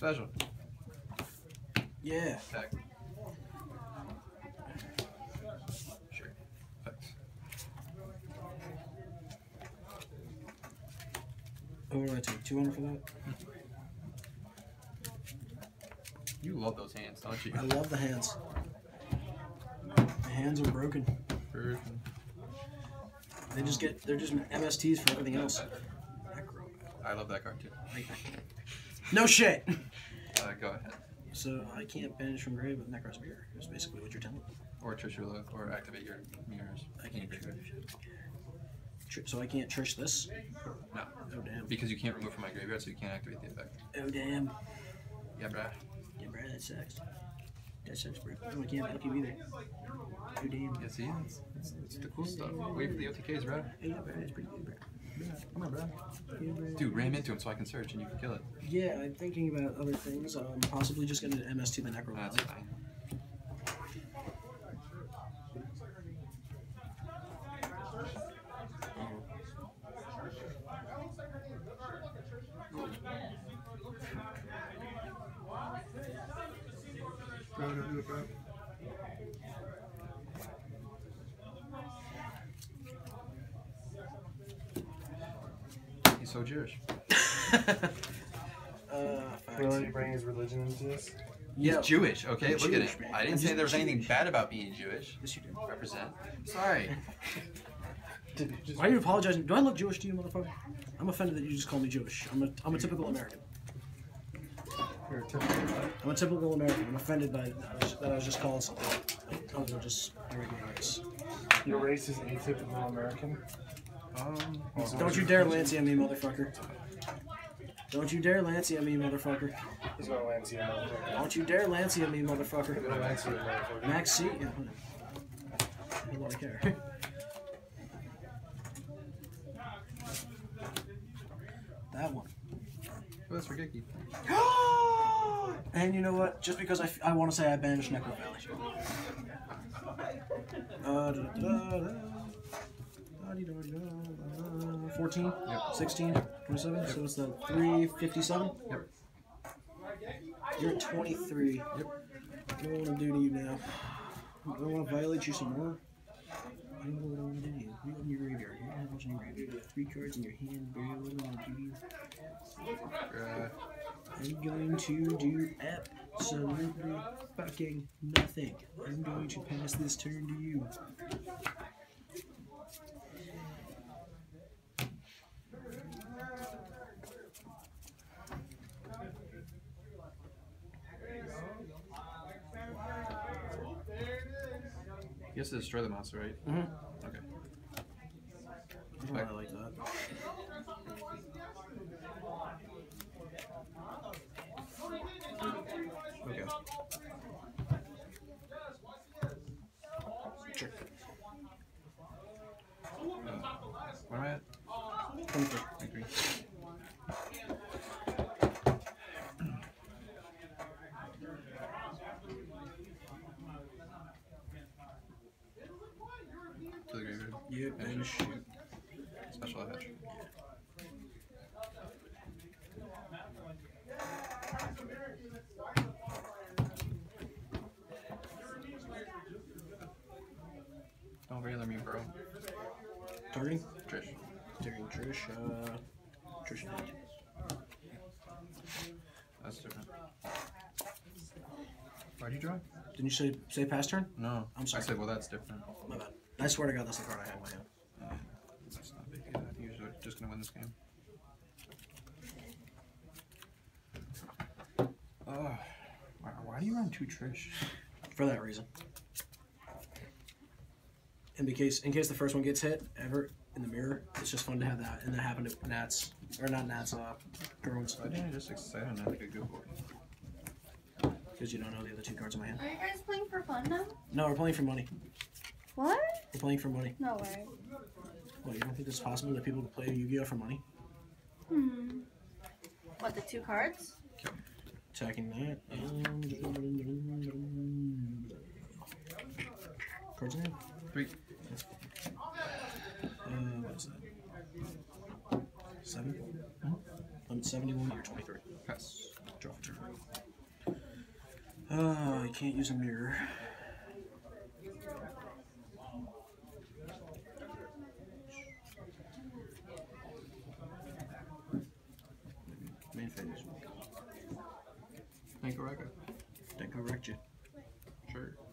Special. Yeah. Attack. Sure. Effects. Oh, what do I take? 200 for that? You love those hands, don't you? I love the hands. The hands are broken. Version. They just get, they're just MSTs for everything else. I love that card too. No shit! Uh, go ahead. So I can't banish from grave with Nekroz Mirror. Is basically what you're telling me. Or Trishula, or activate your mirrors. I can't So I can't trish this? No. Oh damn. Because you can't remove from my graveyard, so you can't activate the effect. Oh damn. Yeah, bruh. Yeah, bro, that sucks. That sucks, bro. Oh, I can't help you either. Oh damn. Yeah, see? That's, that's, that's the cool stuff. Wait for the OTKs, bro. Yeah, bro, that's pretty good, bro. Come on, bro. Dude, ram into him so I can search and you can kill it. Yeah, I'm thinking about other things. I'm um, possibly just gonna MST the Necro That's Valley. fine. He's so Jewish. Uh, Will he bring his religion into this? He's yeah. Jewish, okay? I'm Look Jewish, at it. man. I didn't I'm say just there was anything bad about being Jewish. Yes, you do. Represent. Sorry. Did he just Why are you apologizing? Do I look Jewish to you, motherfucker? I'm offended that you just call me Jewish. I'm a, I'm a typical American. You're a typical I'm a typical American. I'm offended by that I was, that I was just called something. Other than just a regular race. Your race is atypical American. Um, Don't you dare Lancia me, motherfucker. Don't you dare Lancia me, motherfucker. He's gonna Lancia motherfucker. Don't you dare Lancia me, He's motherfucker. gonna Lancia motherfucker. Maxx C? Yeah. I don't care. that one. Oh, that's for Geki. and you know what? Just because I, f- I want to say I banished Necrovalley. Uh, da, da, da, da, 14, Yep. 16, 27. So it's the 357. Yep. You're at 23. Yep. What do I want to do to you now? Do I want to violate you some more? I don't know what I want to do to you. You open your graveyard. You have what's in your graveyard. You have three cards in your hand, bro. What do I want to do to you? Uh, I'm going to do absolutely fucking nothing. I'm going to pass this turn to you. He has to destroy the monster, right? Mm-hmm. Okay. I don't like that. Okay. Sure. Uh, where am I at? 23. I agree. To the And shoot. Special hatch. Don't regular me, bro. Targeting? Trish. Targeting Trish. Uh, Trish. That's different. Why'd you draw? Didn't you say say pass turn? No. I'm sorry. I said, well, that's different. My bad. I swear to God, that's the card I had in my hand. Uh, that's not big. I think you're just- just gonna win this game. Uh, why, why do you run two Trish? For that reason. And in case in case the first one gets hit ever in the mirror, it's just fun to have that. And that happened to Nats or not Nats, uh, Bruins. Why didn't I just excited on that like a good boy? Because you don't know the other two cards in my hand. Are you guys playing for fun now? No, we're playing for money. What? We're playing for money. No way. What, you don't think it's possible that people could play Yu-Gi-Oh for money? Hmm. What, the two cards? Attacking that. And... Cards in hand? Three. Uh, what is that? Seven? Um, 71 or 23. Pass. Draw for turn. Oh, you can't use a mirror. Phase. Thank you, go wreck you. Sure. Attack.